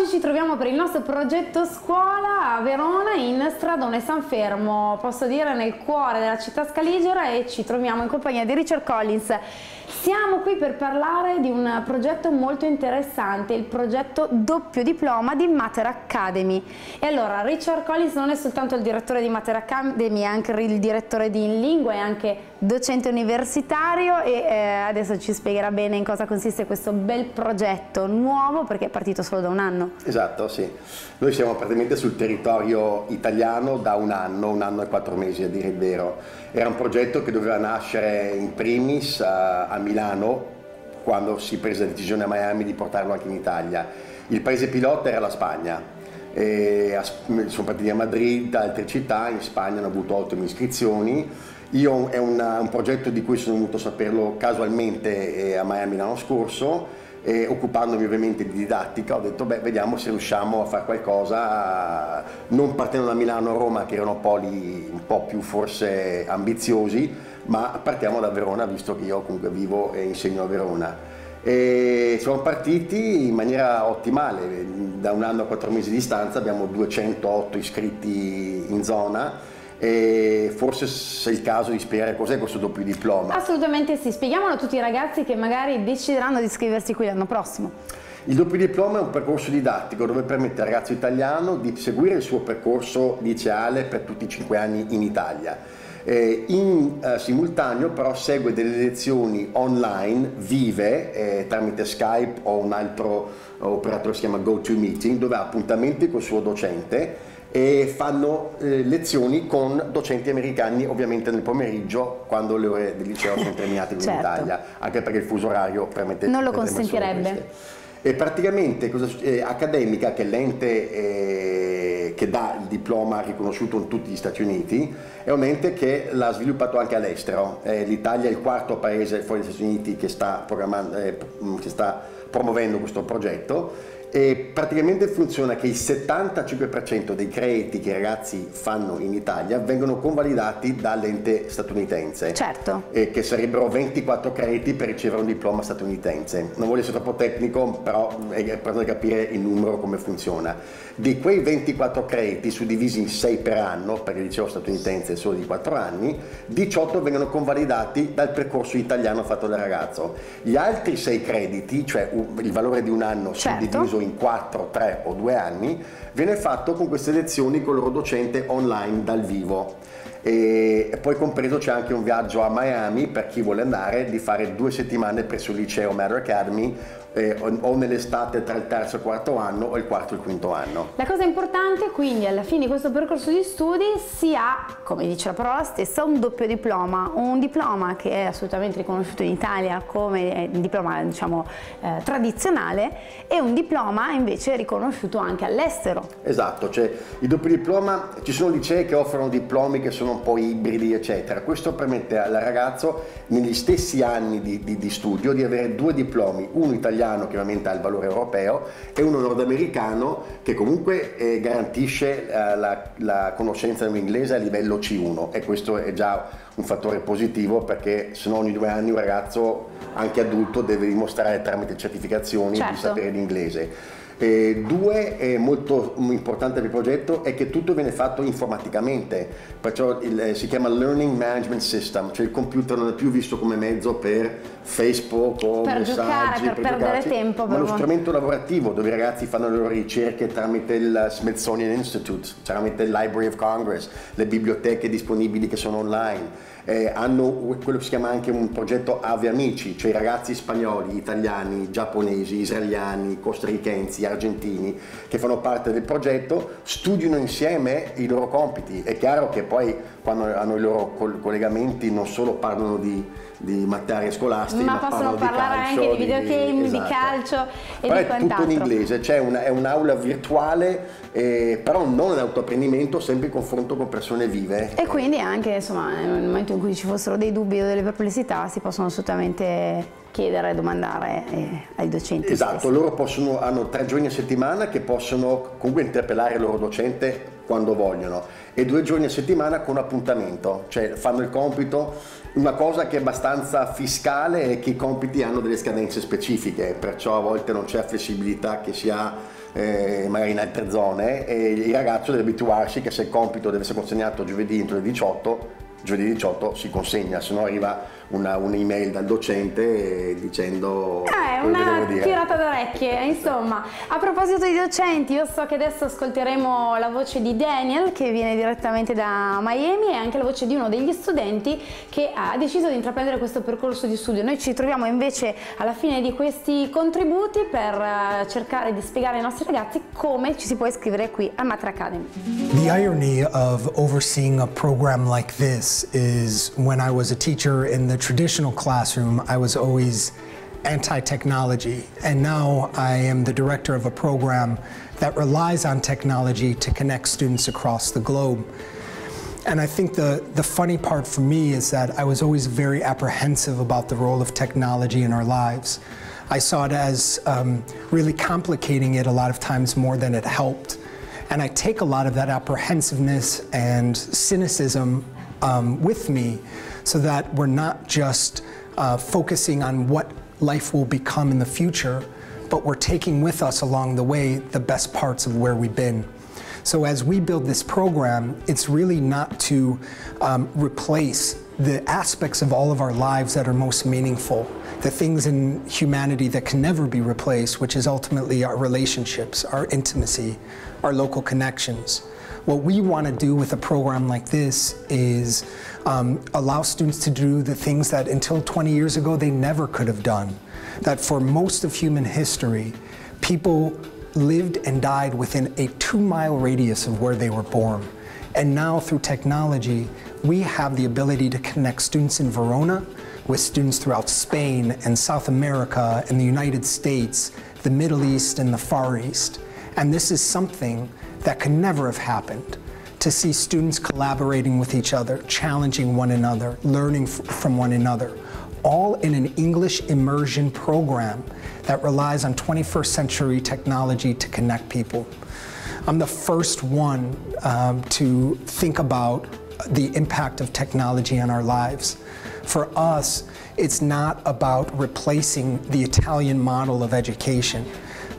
oggi ci troviamo per il nostro progetto scuola a Verona in Stradone San Fermo, posso dire nel cuore della città scaligera e ci troviamo in compagnia di Richard Collins. Siamo qui per parlare di un progetto molto interessante, il progetto doppio diploma di Mater Academy. E allora Richard Collins non è soltanto il direttore di Mater Academy, è anche il direttore di In Lingua e anche docente universitario e eh, adesso ci spiegherà bene in cosa consiste questo bel progetto nuovo perché è partito solo da un anno. Esatto, sì. Noi siamo praticamente sul territorio italiano da un anno, un anno e quattro mesi a dire il vero. Era un progetto che doveva nascere in primis a, a Milano quando si prese la decisione a Miami di portarlo anche in Italia. Il paese pilota era la Spagna. E sono partiti a Madrid, da altre città, in Spagna hanno avuto ottime iscrizioni. Io è una, un progetto di cui sono venuto a saperlo casualmente eh, a Miami l'anno scorso e occupandomi ovviamente di didattica ho detto beh vediamo se riusciamo a fare qualcosa non partendo da Milano a Roma che erano poli un po' più forse ambiziosi ma partiamo da Verona visto che io comunque vivo e insegno a Verona. E siamo partiti in maniera ottimale. Da un anno a quattro mesi di distanza abbiamo 208 iscritti in zona e forse è il caso di spiegare cos'è questo doppio diploma. Assolutamente sì, spieghiamolo a tutti i ragazzi che magari decideranno di iscriversi qui l'anno prossimo. Il doppio diploma è un percorso didattico dove permette al ragazzo italiano di seguire il suo percorso liceale per tutti i cinque anni in Italia. Eh, in eh, simultaneo però segue delle lezioni online vive eh, tramite Skype o un altro operatore che si chiama GoToMeeting dove ha appuntamenti col suo docente e fanno eh, lezioni con docenti americani ovviamente nel pomeriggio quando le ore del liceo sono terminate certo. in Italia, anche perché il fuso orario permette non lo consentirebbe. E praticamente cosa, eh, Accademica, che è l'ente eh, che dà il diploma riconosciuto in tutti gli Stati Uniti, è un ente che l'ha sviluppato anche all'estero. Eh, L'Italia è il quarto paese fuori dagli Stati Uniti che sta, eh, che sta promuovendo questo progetto e praticamente funziona che il 75% dei crediti che i ragazzi fanno in Italia vengono convalidati dall'ente statunitense. Certo. E che sarebbero 24 crediti per ricevere un diploma statunitense. Non voglio essere troppo tecnico, però è per capire il numero come funziona. Di quei 24 crediti suddivisi in 6 per anno, perché il liceo statunitense è solo di 4 anni, 18 vengono convalidati dal percorso italiano fatto dal ragazzo. Gli altri 6 crediti, cioè il valore di un anno certo. suddiviso in 4, 3 o 2 anni, viene fatto con queste lezioni con il loro docente online dal vivo. E poi compreso c'è anche un viaggio a Miami per chi vuole andare di fare due settimane presso il liceo Matter Academy eh, o nell'estate tra il terzo e il quarto anno o il quarto e il quinto anno. La cosa importante quindi alla fine di questo percorso di studi si ha, come dice la parola stessa, un doppio diploma, un diploma che è assolutamente riconosciuto in Italia come eh, diploma diciamo eh, tradizionale e un diploma invece riconosciuto anche all'estero. Esatto, cioè il doppio diploma, ci sono licei che offrono diplomi che sono un po' ibridi eccetera, questo permette al ragazzo negli stessi anni di, di, di studio di avere due diplomi, uno italiano italiano che ovviamente ha il valore europeo e uno nordamericano che comunque eh, garantisce eh, la, la, conoscenza dell'inglese a livello C1 e questo è già un fattore positivo perché se no ogni due anni un ragazzo anche adulto deve dimostrare tramite certificazioni certo. di sapere l'inglese. E due, è molto importante del progetto, è che tutto viene fatto informaticamente, perciò il, eh, si chiama Learning Management System, cioè il computer non è più visto come mezzo per Facebook o per messaggi, giocare, per, per perdere tempo, ma lo strumento lavorativo dove i ragazzi fanno le loro ricerche tramite il Smithsonian Institute, tramite il Library of Congress, le biblioteche disponibili che sono online. Eh, hanno quello che si chiama anche un progetto Ave Amici, cioè i ragazzi spagnoli, italiani, giapponesi, israeliani, costarichensi, argentini che fanno parte del progetto, studiano insieme i loro compiti. È chiaro che poi quando hanno i loro collegamenti non solo parlano di, di materie scolastiche, ma, ma possono parlare calcio, anche di videogame, di, esatto. di calcio e però di quant'altro. è tutto in inglese, cioè una, è un'aula virtuale, eh, però non in autoapprendimento, sempre in confronto con persone vive. E quindi anche insomma, nel momento in cui ci fossero dei dubbi o delle perplessità si possono assolutamente chiedere e domandare eh, ai docenti. Esatto, stessi. loro possono, hanno tre giorni a settimana che possono comunque interpellare il loro docente quando vogliono. E due giorni a settimana con appuntamento, cioè fanno il compito Una cosa che è abbastanza fiscale è che i compiti hanno delle scadenze specifiche, perciò a volte non c'è flessibilità che si ha eh, magari in altre zone e il ragazzo deve abituarsi che se il compito deve essere consegnato giovedì entro le 18 giovedì 18 si consegna, se no arriva una, un'email dal docente dicendo eh, una tirata d'orecchie insomma. A proposito di docenti io so che adesso ascolteremo la voce di Daniel che viene direttamente da Miami e anche la voce di uno degli studenti che ha deciso di intraprendere questo percorso di studio. Noi ci troviamo invece alla fine di questi contributi per eh, cercare di spiegare ai nostri ragazzi come ci si può iscrivere qui a Matra Academy. The irony of overseeing a program like this is when I was a teacher in the traditional classroom, I was always anti-technology. And now I am the director of a program that relies on technology to connect students across the globe. And I think the, the funny part for me is that I was always very apprehensive about the role of technology in our lives. I saw it as um, really complicating it a lot of times more than it helped. And I take a lot of that apprehensiveness and cynicism um, with me so that we're not just uh, focusing on what life will become in the future, but we're taking with us along the way the best parts of where we've been. So as we build this program, it's really not to um, replace the aspects of all of our lives that are most meaningful, the things in humanity that can never be replaced, which is ultimately our relationships, our intimacy, our local connections. What we want to do with a program like this is um, allow students to do the things that until 20 years ago they never could have done. That for most of human history, people lived and died within a two mile radius of where they were born. And now through technology, we have the ability to connect students in Verona with students throughout Spain and South America and the United States, the Middle East and the Far East. And this is something that could never have happened to see students collaborating with each other, challenging one another, learning from one another, all in an English immersion program that relies on 21st century technology to connect people. I'm the first one um, to think about the impact of technology on our lives. For us, it's not about replacing the Italian model of education.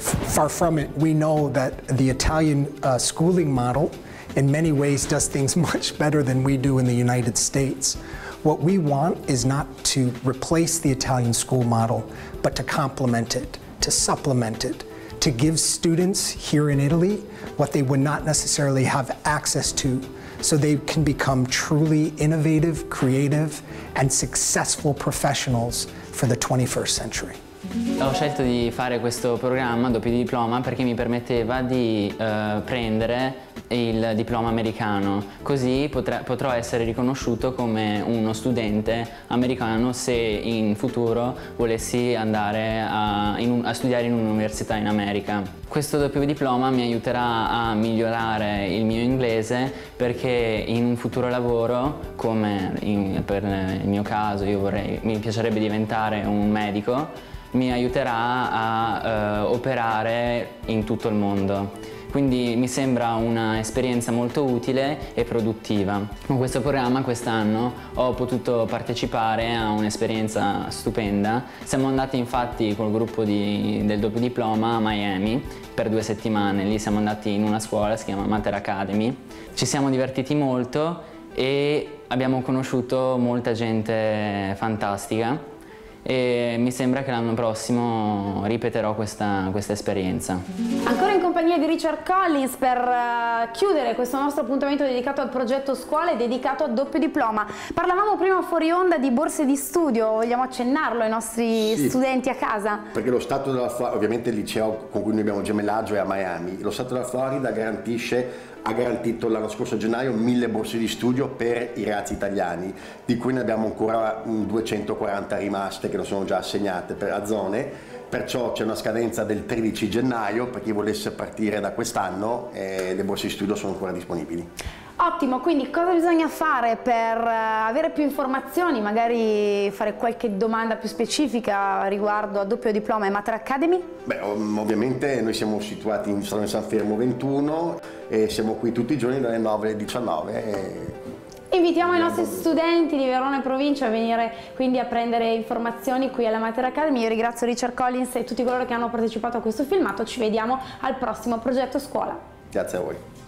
Far from it, we know that the Italian uh, schooling model in many ways does things much better than we do in the United States. What we want is not to replace the Italian school model, but to complement it, to supplement it, to give students here in Italy what they would not necessarily have access to so they can become truly innovative, creative, and successful professionals for the 21st century. Ho scelto di fare questo programma doppio diploma perché mi permetteva di eh, prendere il diploma americano, così potrà, potrò essere riconosciuto come uno studente americano se in futuro volessi andare a, un, a studiare in un'università in America. Questo doppio diploma mi aiuterà a migliorare il mio inglese perché in un futuro lavoro, come in, per il mio caso vorrei, mi piacerebbe diventare un medico, mi aiuterà a uh, operare in tutto il mondo. Quindi mi sembra un'esperienza molto utile e produttiva. Con questo programma quest'anno ho potuto partecipare a un'esperienza stupenda. Siamo andati infatti col gruppo di, del doppio diploma a Miami per due settimane. Lì siamo andati in una scuola, si chiama Mater Academy. Ci siamo divertiti molto e abbiamo conosciuto molta gente fantastica e mi sembra che l'anno prossimo ripeterò questa, questa, esperienza. Ancora in compagnia di Richard Collins per uh, chiudere questo nostro appuntamento dedicato al progetto scuola e dedicato al doppio diploma. Parlavamo prima fuori onda di borse di studio, vogliamo accennarlo ai nostri sì, studenti a casa? Perché lo Stato della Florida, ovviamente il liceo con cui noi abbiamo gemellaggio è a Miami, lo Stato della Florida garantisce ha garantito l'anno scorso a gennaio mille borse di studio per i ragazzi italiani, di cui ne abbiamo ancora 240 rimaste che non sono già assegnate per la zone, perciò c'è una scadenza del 13 gennaio per chi volesse partire da quest'anno e le borse di studio sono ancora disponibili. Ottimo, quindi cosa bisogna fare per eh, avere più informazioni, magari fare qualche domanda più specifica riguardo a doppio diploma e Mater Academy? Beh, ovviamente noi siamo situati in San Fermo 21 e siamo qui tutti i giorni dalle 9 alle 19 e Invitiamo i nostri studenti di Verona e provincia a venire quindi a prendere informazioni qui alla Mater Academy. Io ringrazio Richard Collins e tutti coloro che hanno partecipato a questo filmato. Ci vediamo al prossimo progetto scuola. Grazie a voi.